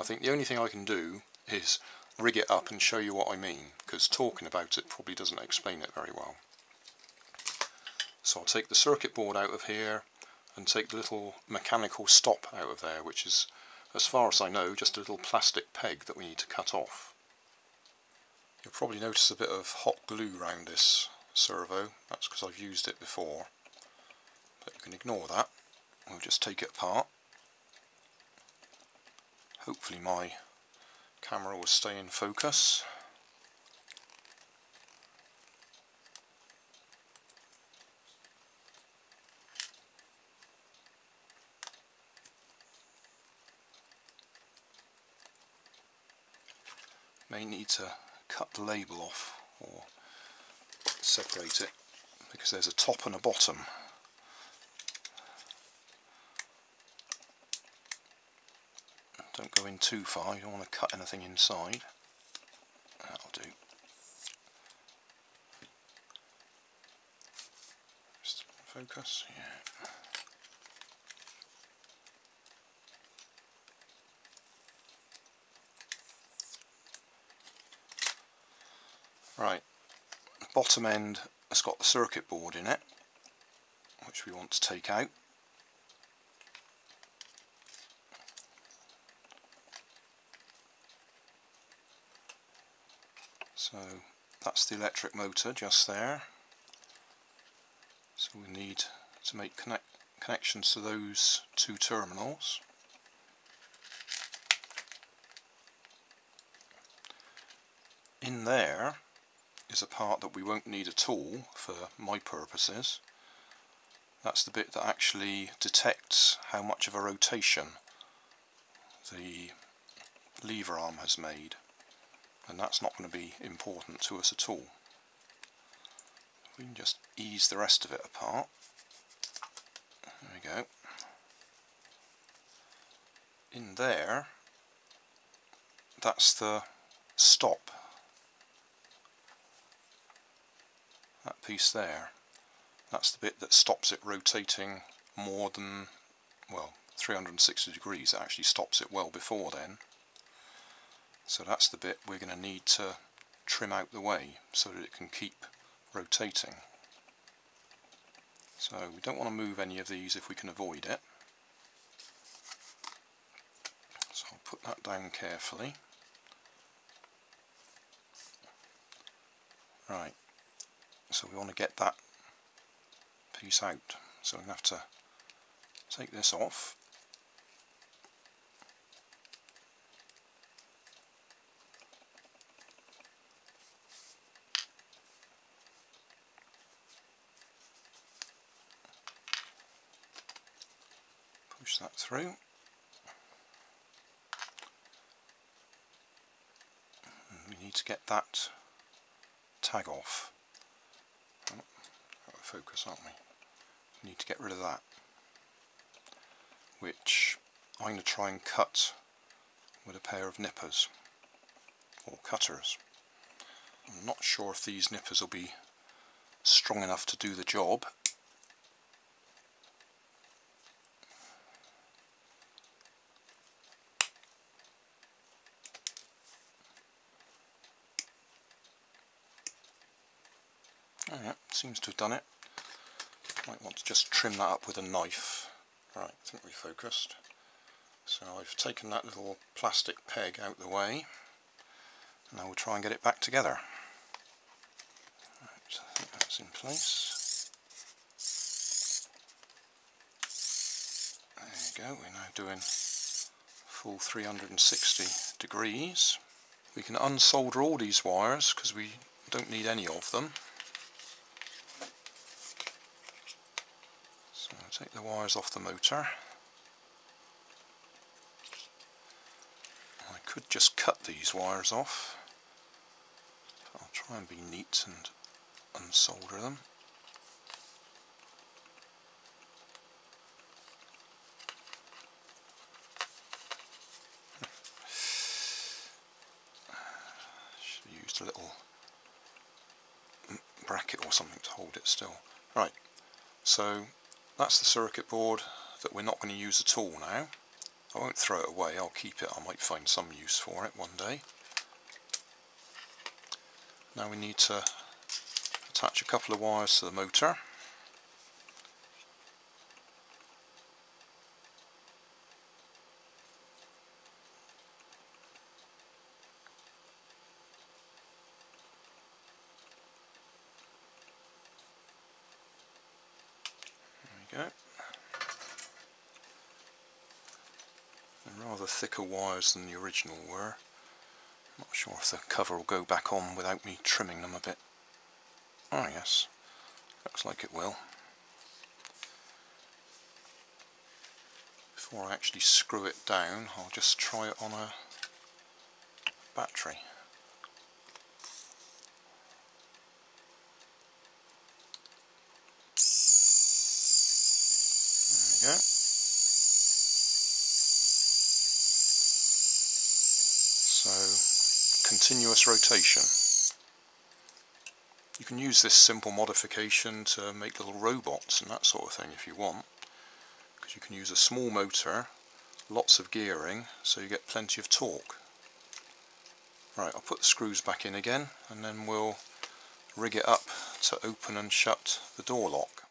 I think the only thing I can do is rig it up and show you what I mean because talking about it probably doesn't explain it very well. So I'll take the circuit board out of here and take the little mechanical stop out of there which is as far as I know just a little plastic peg that we need to cut off. You'll probably notice a bit of hot glue around this servo, that's because I've used it before but you can ignore that, we'll just take it apart. Hopefully my camera will stay in focus. May need to cut the label off or separate it because there's a top and a bottom don't go in too far, you don't want to cut anything inside. That'll do. Just focus, yeah. Right, bottom end has got the circuit board in it, which we want to take out. So that's the electric motor just there. So we need to make connect connections to those two terminals. In there is a part that we won't need at all for my purposes. That's the bit that actually detects how much of a rotation the lever arm has made and that's not going to be important to us at all. We can just ease the rest of it apart. There we go. In there, that's the stop. That piece there. That's the bit that stops it rotating more than, well, 360 degrees. It actually stops it well before then. So that's the bit we're going to need to trim out the way so that it can keep rotating. So we don't want to move any of these if we can avoid it. So I'll put that down carefully. Right, so we want to get that piece out. So we have to take this off push that through. And we need to get that tag off. Out of focus, aren't we? We need to get rid of that. Which I'm going to try and cut with a pair of nippers or cutters. I'm not sure if these nippers will be strong enough to do the job seems to have done it. Might want to just trim that up with a knife. Right, I think we focused. So I've taken that little plastic peg out the way. And now we'll try and get it back together. Right, I think that's in place. There you go, we're now doing full 360 degrees. We can unsolder all these wires because we don't need any of them. Take the wires off the motor. I could just cut these wires off. I'll try and be neat and unsolder them. Should have used a little bracket or something to hold it still. Right, so that's the circuit board that we're not going to use at all now. I won't throw it away, I'll keep it, I might find some use for it one day. Now we need to attach a couple of wires to the motor. Go. And rather thicker wires than the original were. Not sure if the cover will go back on without me trimming them a bit. Oh yes, looks like it will. Before I actually screw it down, I'll just try it on a battery. There we go. So, continuous rotation. You can use this simple modification to make little robots and that sort of thing if you want. Because you can use a small motor, lots of gearing, so you get plenty of torque. Right, I'll put the screws back in again and then we'll rig it up to open and shut the door lock.